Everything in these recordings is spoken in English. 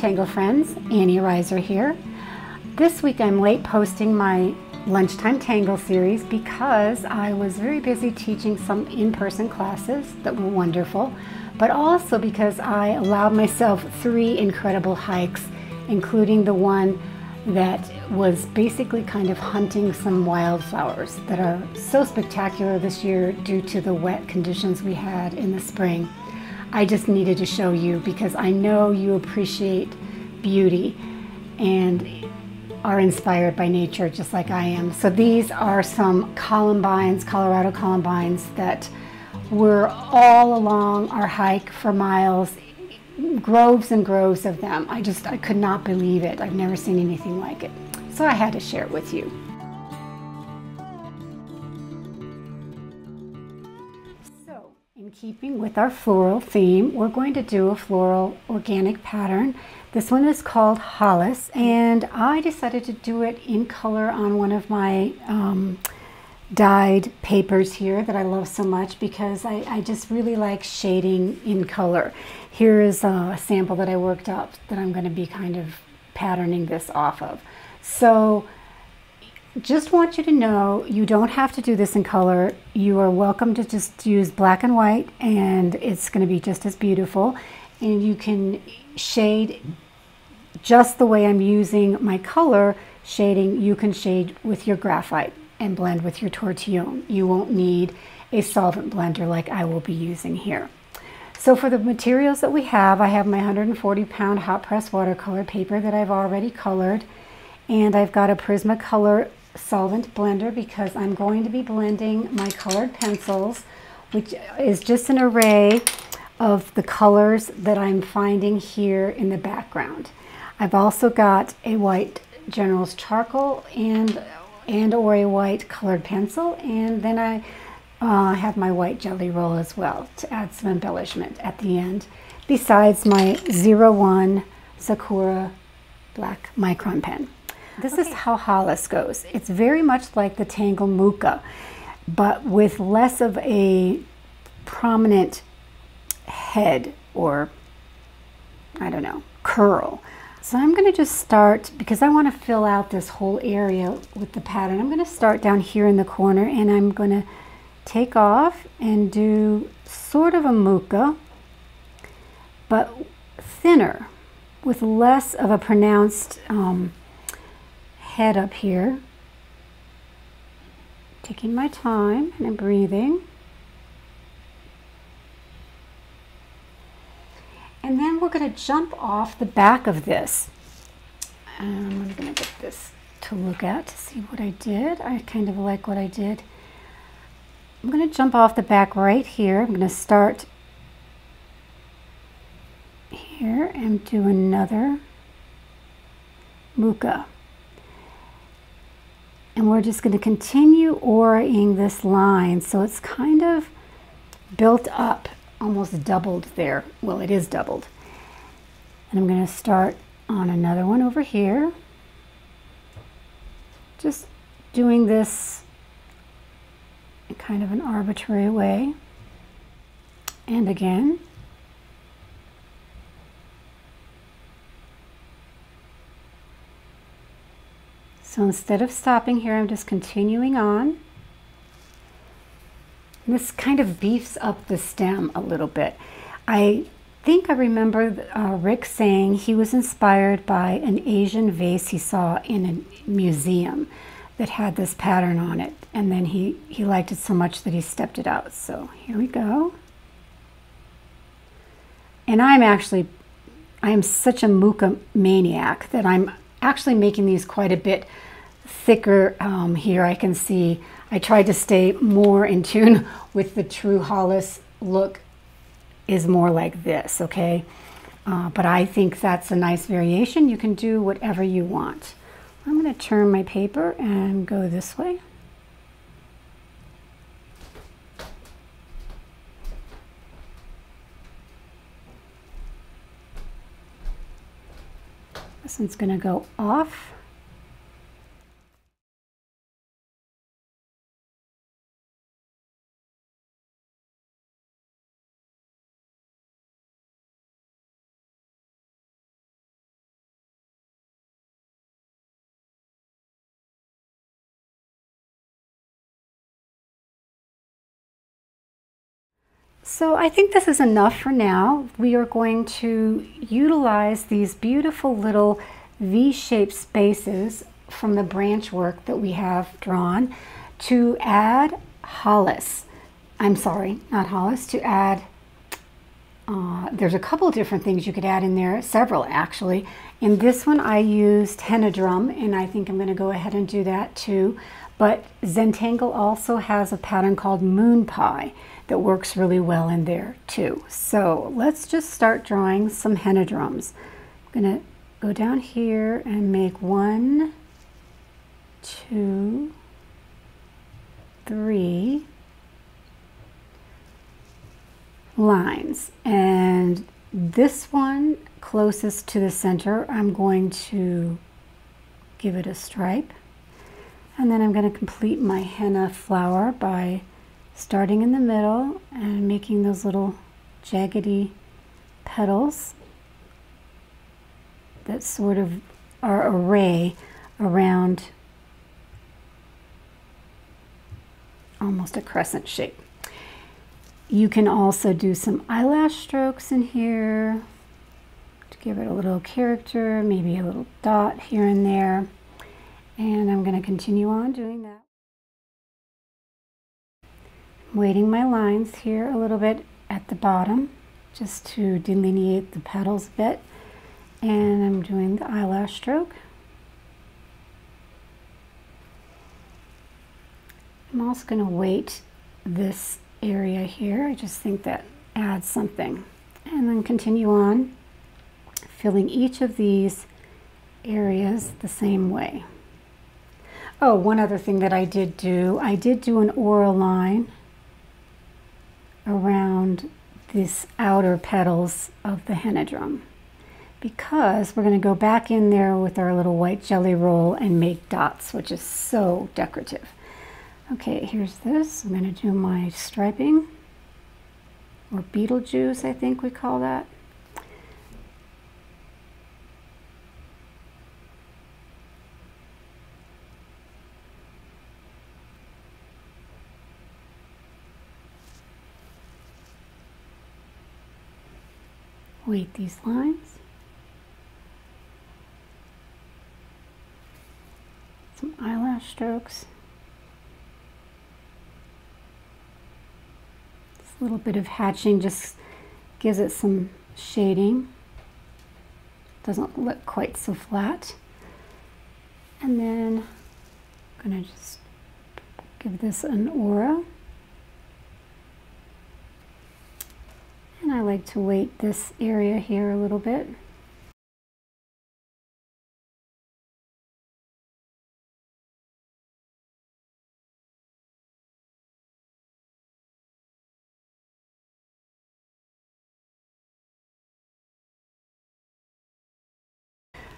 Tangle friends, Annie Reiser here. This week I'm late posting my Lunchtime Tangle series because I was very busy teaching some in-person classes that were wonderful, but also because I allowed myself three incredible hikes, including the one that was basically kind of hunting some wildflowers that are so spectacular this year due to the wet conditions we had in the spring. I just needed to show you because I know you appreciate beauty and are inspired by nature just like I am. So these are some columbines, Colorado columbines that were all along our hike for miles, groves and groves of them. I just, I could not believe it. I've never seen anything like it. So I had to share it with you. In keeping with our floral theme, we're going to do a floral organic pattern. This one is called Hollis, and I decided to do it in color on one of my um, dyed papers here that I love so much because I, I, just really like shading in color. Here is a sample that I worked up that I'm going to be kind of patterning this off of. So just want you to know you don't have to do this in color. You are welcome to just use black and white and it's going to be just as beautiful. And you can shade just the way I'm using my color shading. You can shade with your graphite and blend with your tortillon. You won't need a solvent blender like I will be using here. So for the materials that we have, I have my 140 pound hot press watercolor paper that I've already colored. And I've got a Prismacolor solvent blender because I'm going to be blending my colored pencils, which is just an array of the colors that I'm finding here in the background. I've also got a white General's charcoal and and or a white colored pencil and then I uh, have my white Gelly Roll as well to add some embellishment at the end besides my 01 Sakura black micron pen. This okay. is how Hollis goes. It's very much like the Tangle Mooka, but with less of a prominent head or, I don't know, curl. So I'm going to just start, because I want to fill out this whole area with the pattern, I'm going to start down here in the corner and I'm going to take off and do sort of a Mooka, but thinner with less of a pronounced um, head up here. Taking my time and I'm breathing. And then we're going to jump off the back of this. And I'm going to get this to look at to see what I did. I kind of like what I did. I'm going to jump off the back right here. I'm going to start here and do another Mooka. And we're just going to continue auraing this line. So it's kind of built up, almost doubled there. Well, it is doubled. And I'm going to start on another one over here. Just doing this in kind of an arbitrary way. And again. So instead of stopping here, I'm just continuing on. This kind of beefs up the stem a little bit. I think I remember uh, Rick saying he was inspired by an Asian vase he saw in a museum that had this pattern on it. And then he, he liked it so much that he stepped it out. So here we go. And I'm actually, I am such a Mooka maniac that I'm actually making these quite a bit thicker um, here. I can see I tried to stay more in tune with the true Hollis look is more like this, okay? Uh, but I think that's a nice variation. You can do whatever you want. I'm going to turn my paper and go this way. This one's going to go off. So I think this is enough for now. We are going to utilize these beautiful little V-shaped spaces from the branch work that we have drawn to add hollis. I'm sorry, not hollis, to add, uh, there's a couple different things you could add in there, several actually. In this one I used henna drum and I think I'm going to go ahead and do that too. But Zentangle also has a pattern called moon pie that works really well in there too. So let's just start drawing some henna drums. I'm going to go down here and make one, two, three lines. And this one closest to the center, I'm going to give it a stripe. And then I'm going to complete my henna flower by starting in the middle and making those little jaggedy petals that sort of are array around almost a crescent shape. You can also do some eyelash strokes in here to give it a little character, maybe a little dot here and there. And I'm going to continue on doing that. Weighting my lines here a little bit at the bottom just to delineate the petals a bit. And I'm doing the eyelash stroke. I'm also going to weight this area here. I just think that adds something. And then continue on filling each of these areas the same way. Oh, one other thing that I did do, I did do an aura line around these outer petals of the henna drum because we're going to go back in there with our little white Gelly Roll and make dots, which is so decorative. Okay, here's this. I'm going to do my striping, or Beetlejuice, I think we call that. Weight these lines. Some eyelash strokes. A little bit of hatching just gives it some shading. Doesn't look quite so flat. And then I'm going to just give this an aura. I like to weight this area here a little bit.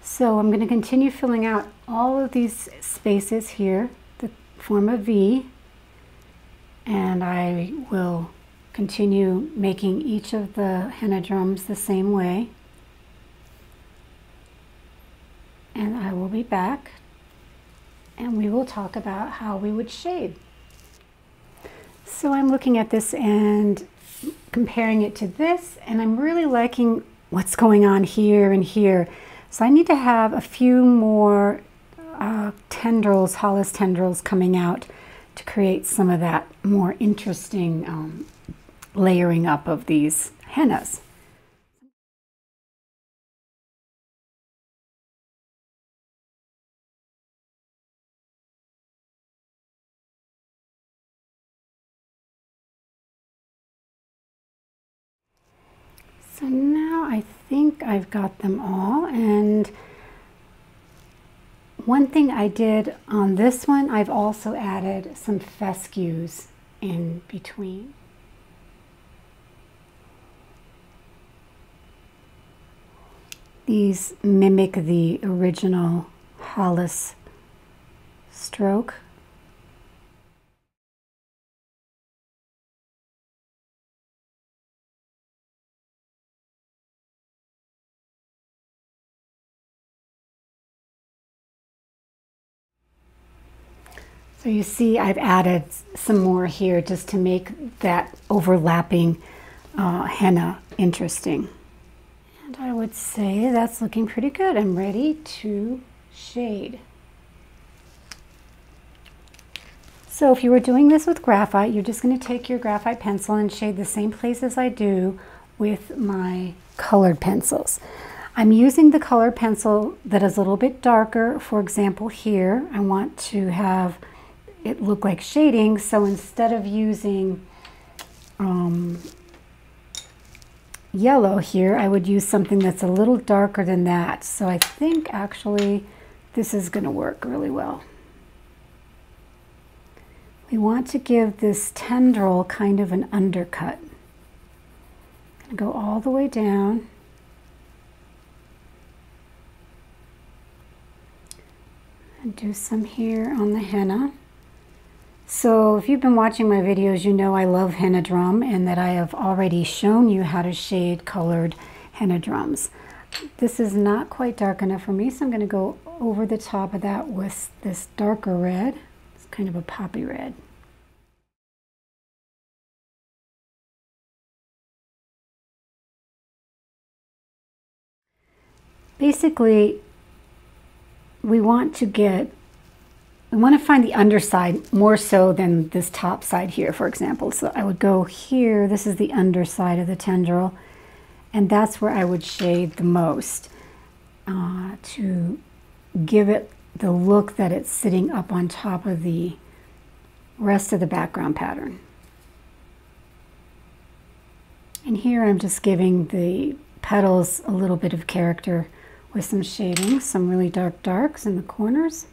So I'm going to continue filling out all of these spaces here that form a V and I will continue making each of the henna drums the same way and I will be back and we will talk about how we would shade. So I'm looking at this and comparing it to this and I'm really liking what's going on here and here. So I need to have a few more uh, tendrils, hollis tendrils coming out to create some of that more interesting um, layering up of these hennas. So now I think I've got them all and one thing I did on this one, I've also added some fescues in between. These mimic the original Hollis stroke. So you see I've added some more here just to make that overlapping uh, henna interesting. And I would say that's looking pretty good. I'm ready to shade. So if you were doing this with graphite, you're just going to take your graphite pencil and shade the same place as I do with my colored pencils. I'm using the colored pencil that is a little bit darker. For example, here, I want to have it look like shading. So instead of using um, yellow here, I would use something that's a little darker than that. So I think actually this is going to work really well. We want to give this tendril kind of an undercut. Go all the way down. And do some here on the henna. So if you've been watching my videos, you know I love henna drum and that I have already shown you how to shade colored henna drums. This is not quite dark enough for me, so I'm going to go over the top of that with this darker red. It's kind of a poppy red. Basically, we want to get we want to find the underside more so than this top side here, for example. So I would go here, this is the underside of the tendril, and that's where I would shade the most uh, to give it the look that it's sitting up on top of the rest of the background pattern. And here I'm just giving the petals a little bit of character with some shading, some really dark darks in the corners.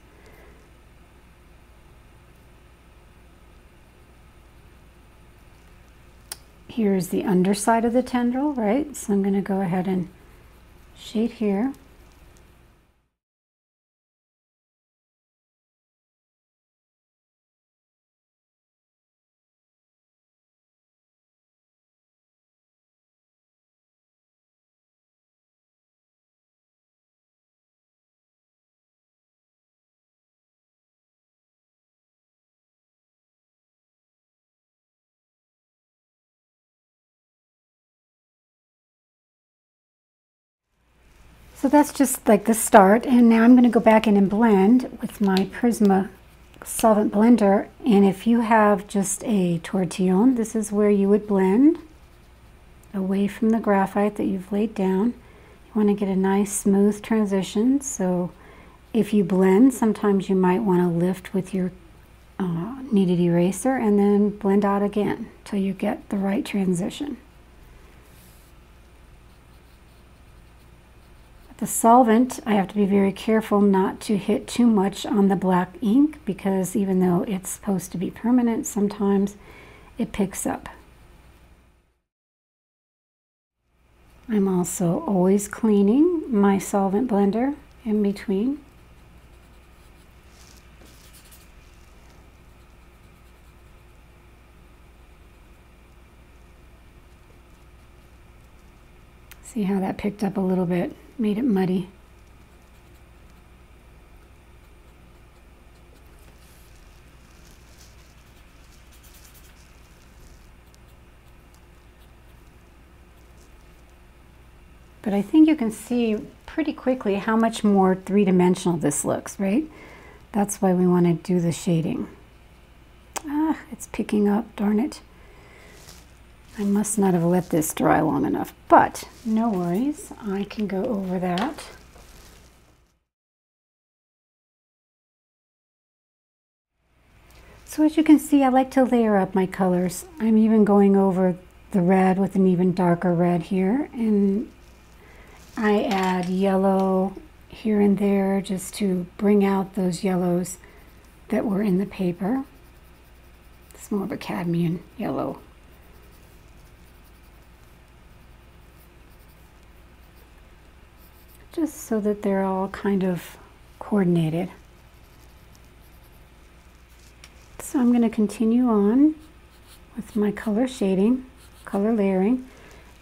Here's the underside of the tendril, right? So I'm going to go ahead and shade here. So that's just like the start. And now I'm going to go back in and blend with my Prisma solvent blender. And if you have just a tortillon, this is where you would blend away from the graphite that you've laid down. You want to get a nice smooth transition. So if you blend, sometimes you might want to lift with your uh, kneaded eraser and then blend out again till you get the right transition. The solvent, I have to be very careful not to hit too much on the black ink because even though it's supposed to be permanent, sometimes it picks up. I'm also always cleaning my solvent blender in between. See how that picked up a little bit made it muddy. But I think you can see pretty quickly how much more three-dimensional this looks, right? That's why we want to do the shading. Ah, it's picking up, darn it. I must not have let this dry long enough, but no worries. I can go over that. So as you can see, I like to layer up my colors. I'm even going over the red with an even darker red here. And I add yellow here and there just to bring out those yellows that were in the paper. It's more of a cadmium yellow just so that they're all kind of coordinated. So I'm going to continue on with my color shading, color layering,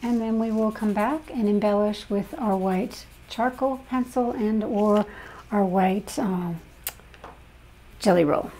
and then we will come back and embellish with our white charcoal pencil and or our white uh, Gelly Roll.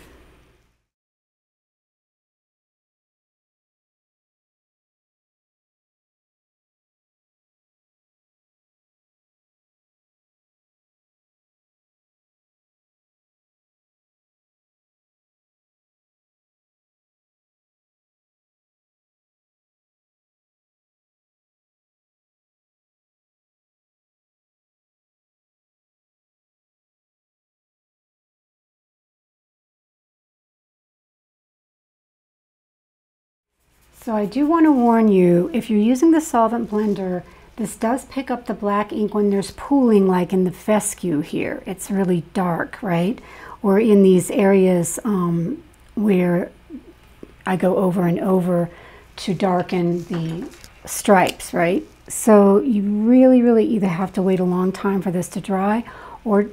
So I do want to warn you, if you're using the solvent blender, this does pick up the black ink when there's pooling like in the fescue here. It's really dark, right? Or in these areas um, where I go over and over to darken the stripes, right? So you really, really either have to wait a long time for this to dry or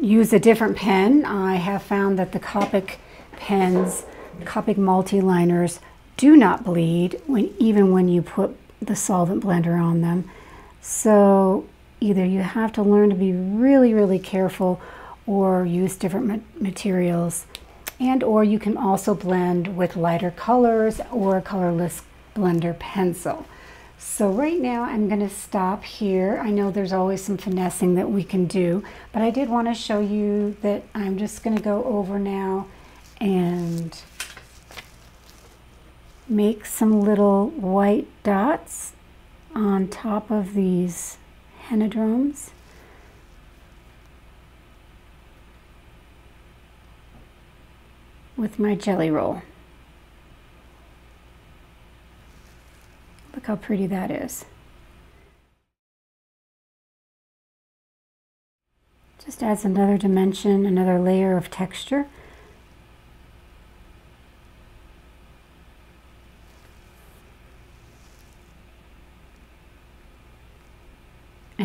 use a different pen. I have found that the Copic pens, Copic multi-liners, do not bleed when even when you put the solvent blender on them. So either you have to learn to be really, really careful or use different materials and or you can also blend with lighter colors or a colorless blender pencil. So right now I'm going to stop here. I know there's always some finessing that we can do, but I did want to show you that I'm just going to go over now and make some little white dots on top of these henna with my Gelly Roll. Look how pretty that is. Just adds another dimension, another layer of texture.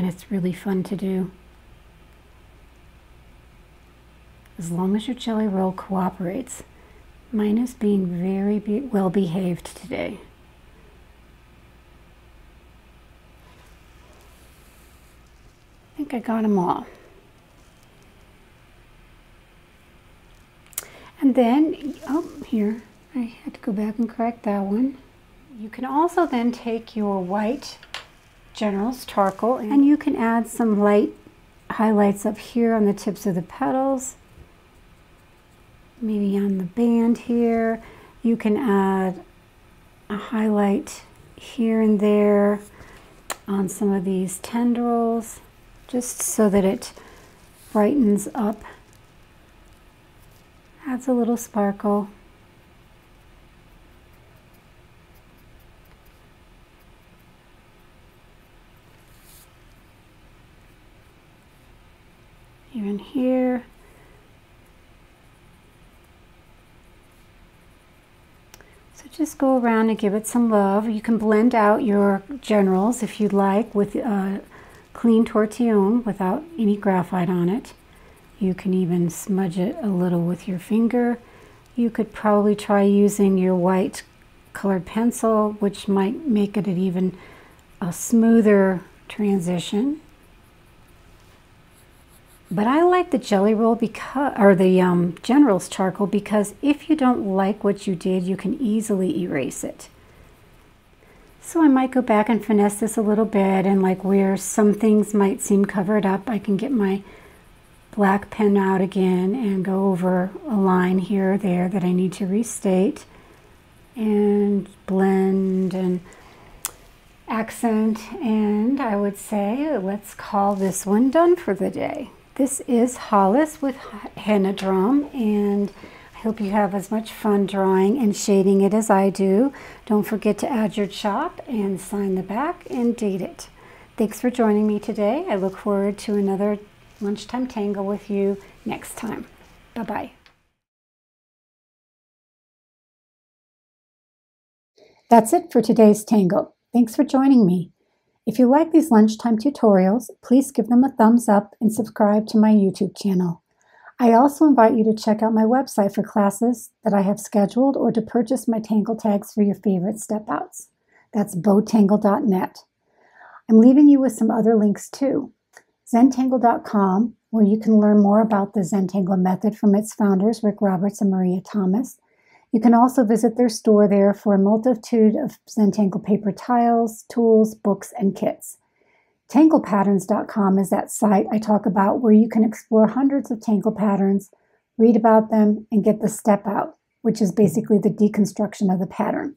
It's really fun to do. as long as your Gelly Roll cooperates. Mine is being very be well behaved today. I think I got them all. And then, oh, here, I had to go back and correct that one. You can also then take your white General's charcoal and you can add some light highlights up here on the tips of the petals maybe on the band here. You can add a highlight here and there on some of these tendrils just so that it brightens up. Adds a little sparkle. Here and here. just go around and give it some love. You can blend out your generals if you'd like with a clean tortillon without any graphite on it. You can even smudge it a little with your finger. You could probably try using your white colored pencil, which might make it an even a smoother transition. But I like the Gelly Roll because, or the um, General's charcoal because if you don't like what you did, you can easily erase it. So I might go back and finesse this a little bit and like where some things might seem covered up, I can get my black pen out again and go over a line here or there that I need to restate and blend and accent and I would say let's call this one done for the day. This is Hollis with Henna Drum and I hope you have as much fun drawing and shading it as I do. Don't forget to add your chop and sign the back and date it. Thanks for joining me today. I look forward to another lunchtime tangle with you next time. Bye-bye. That's it for today's tangle. Thanks for joining me. If you like these lunchtime tutorials, please give them a thumbs up and subscribe to my YouTube channel. I also invite you to check out my website for classes that I have scheduled or to purchase my Tangle tags for your favorite step outs. That's Botangle.net. I'm leaving you with some other links too. Zentangle.com, where you can learn more about the Zentangle method from its founders, Rick Roberts and Maria Thomas, you can also visit their store there for a multitude of Zentangle paper tiles, tools, books, and kits. TanglePatterns.com is that site I talk about where you can explore hundreds of tangle patterns, read about them, and get the step out, which is basically the deconstruction of the pattern.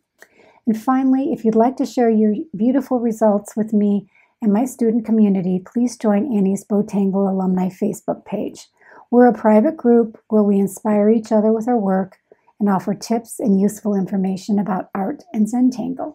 And finally, if you'd like to share your beautiful results with me and my student community, please join Annie's Botangle Alumni Facebook page. We're a private group where we inspire each other with our work and offer tips and useful information about art and Zentangle.